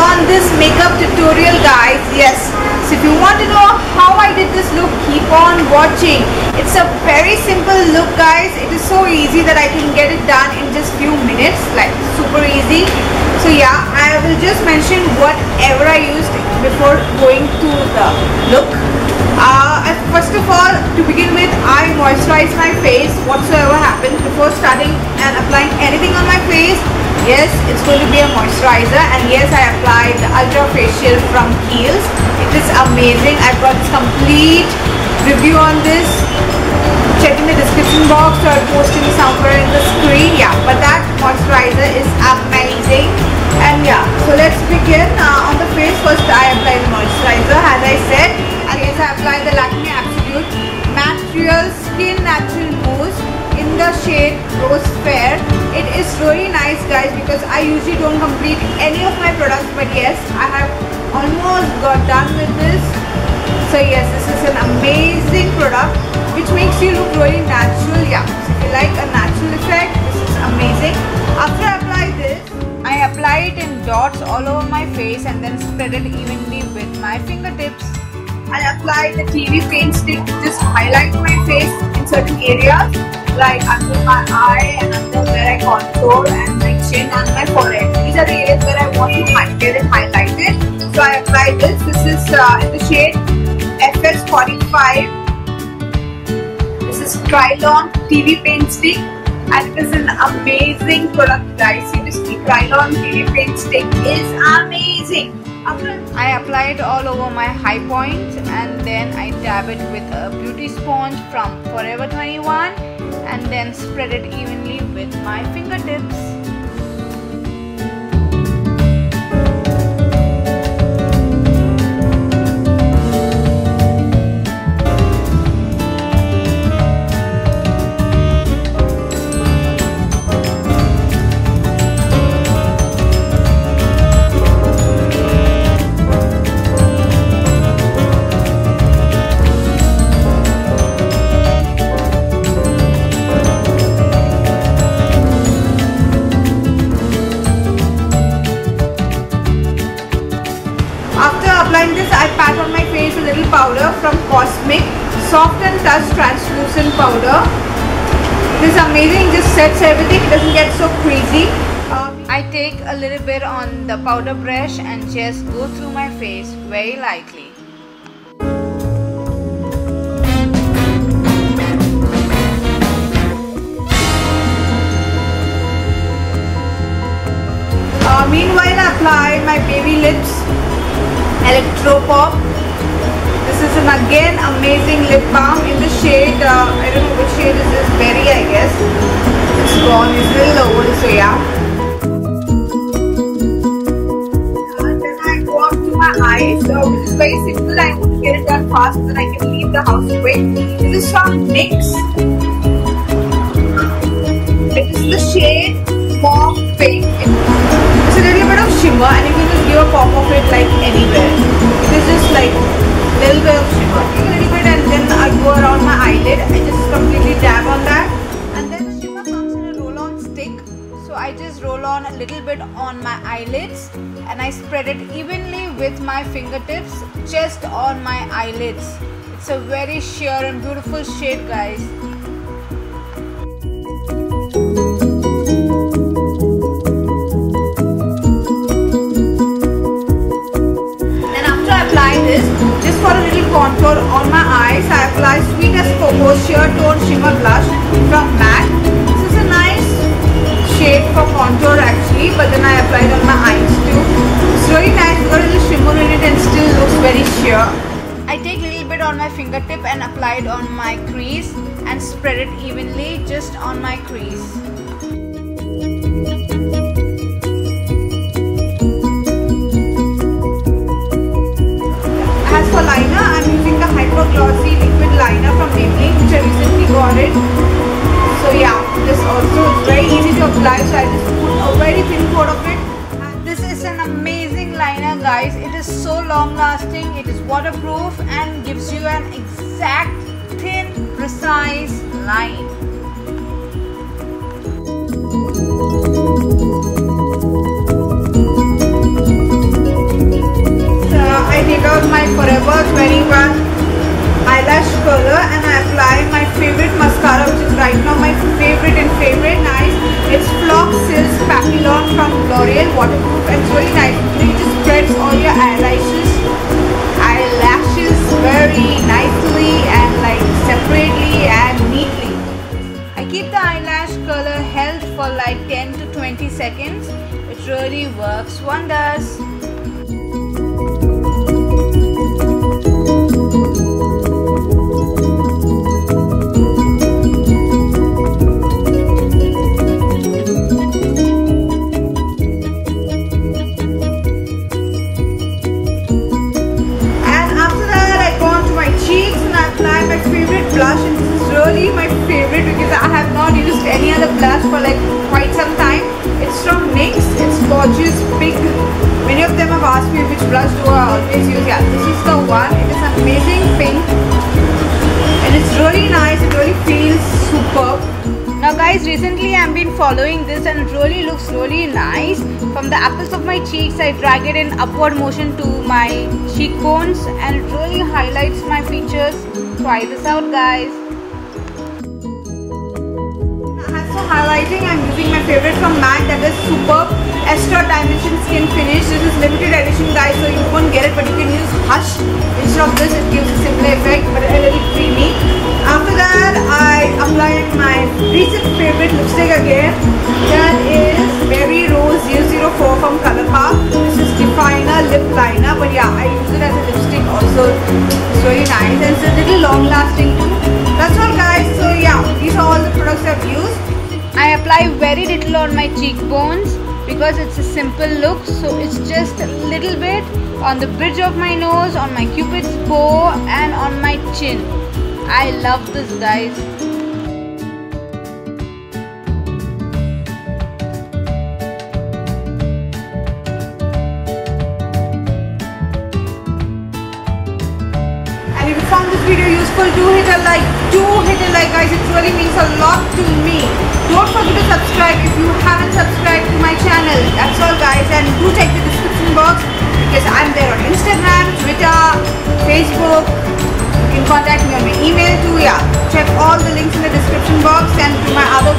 on this makeup tutorial guys. Yes. So if you want to know how I did this look, keep on watching. It's a very simple look guys. It is so easy that I can get it done in just few minutes. Like super easy. So yeah, I will just mention whatever I used before going to the look. Uh, first of all, to begin with, I moisturize my face whatsoever happens before starting and applying anything on my face. Yes, it's going to be a moisturizer and yes, I applied the Ultra Facial from Kiehl's. It is amazing. I've got complete review on this. Check in the description box or posting somewhere in the screen. Yeah, but that moisturizer is amazing. And yeah, so let's begin. Uh, on the face, first I apply the moisturizer as I said. And yes, I apply the Lakme Absolute Matte Real Skin Natural Mousse in the shade Rose Fair. It is really nice guys because I usually don't complete any of my products but yes, I have almost got done with this. So yes, this is an amazing product which makes you look really natural. Yeah, so if you like a natural effect, this is amazing. After I apply this, I apply it in dots all over my face and then spread it evenly with my fingertips. I apply the TV paint stick to just highlight my face in certain areas like under my eye and under where I contour and my chin and my forehead. These are the areas where I want to get it highlighted. So I apply this. This is uh, in the shade FS45 this is Kryolan TV Paint Stick and it is an amazing product guys. Seriously, Kryolan TV Paint Stick is amazing. I apply it all over my high points point and then I dab it with a beauty sponge from Forever 21 and then spread it evenly with my fingertips. Cosmic Soft and Touch Translucent Powder. This is amazing, just sets everything, it doesn't get so crazy. Um, I take a little bit on the powder brush and just go through my face very lightly. Uh, meanwhile, I apply my baby lips Electropop. This is an again amazing lip balm in the shade, uh, I don't know which shade is this, berry I guess. It's gone, it's a little old so yeah. And then I go up to my eyes, so it's very simple, I want to get it done fast so that I can leave the house quick. This is from NYX. It is the shade Mauve Pink. It's a little bit of shimmer and you can just give a pop of it like anywhere. It is just like little bit of shimmer. A little bit and then I go around my eyelid. I just completely dab on that. And then the shimmer comes in a roll-on stick. So I just roll on a little bit on my eyelids and I spread it evenly with my fingertips just on my eyelids. It's a very sheer and beautiful shade guys. Shimmer Blush from MAC. This is a nice shade for contour actually, but then I applied on my eyes too. It's really nice, got a little shimmer in it and still looks very sheer. I take a little bit on my fingertip and apply it on my crease and spread it evenly just on my crease. It is waterproof and gives you an exact thin precise line. So I take out my Forever 21 eyelash curler and I apply my favorite mascara which is right now my favorite and favorite nice. It's from L'Oreal waterproof and it's really nice. It just spreads all your eyelashes keep the eyelash color held for like 10 to 20 seconds. It really works wonders. Blush for like quite some time. It's from NYX. It's gorgeous pink. Many of them have asked me which blush do I always use. Yeah, this is the one. It is amazing pink and it's really nice. It really feels superb. Now guys, recently I've been following this and it really looks really nice. From the apples of my cheeks, I drag it in upward motion to my cheekbones and it really highlights my features Try this out guys. I'm using my favorite from MAC that is Superb Extra Dimension Skin Finish. This is limited edition guys so you won't get it but you can use Hush. Instead of this it gives a similar effect but a little creamy. After that I apply my recent favorite lipstick again. That is Berry Rose 004 from Colorbar. This is Definer Lip Liner but yeah I use it as a lipstick also. It's really nice and it's a little long lasting too. That's all guys. So yeah, these are all the products I've used. I apply very little on my cheekbones because it's a simple look. So it's just a little bit on the bridge of my nose, on my cupid's bow and on my chin. I love this guys. And if you found this video useful, do hit a like. Do hit a like guys. It really means a lot to me. Because I'm there on Instagram, Twitter, Facebook. You can contact me on my email too. Yeah, check all the links in the description box and to my other